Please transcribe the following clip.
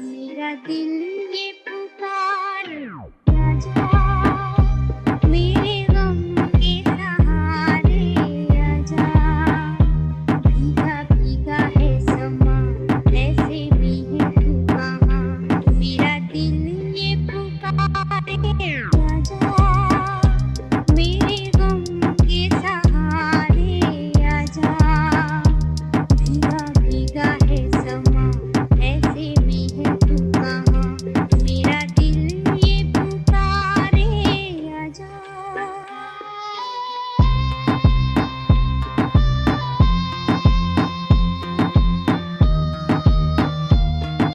Mira, dile.